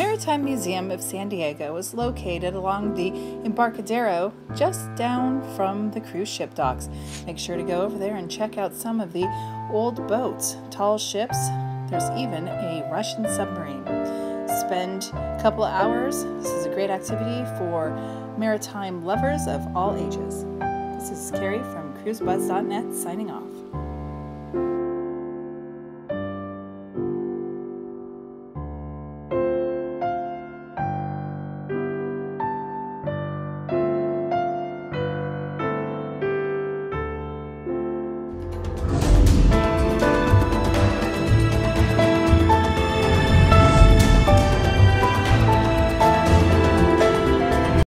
Maritime Museum of San Diego is located along the Embarcadero just down from the cruise ship docks. Make sure to go over there and check out some of the old boats, tall ships. There's even a Russian submarine. Spend a couple hours. This is a great activity for maritime lovers of all ages. This is Carrie from cruisebuzz.net signing off.